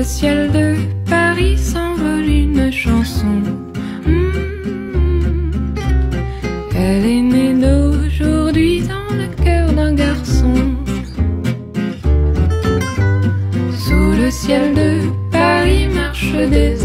le ciel de Paris s'envole une chanson. Hmm. Elle est née d'aujourd'hui dans le cœur d'un garçon. Sous le ciel de Paris marche des.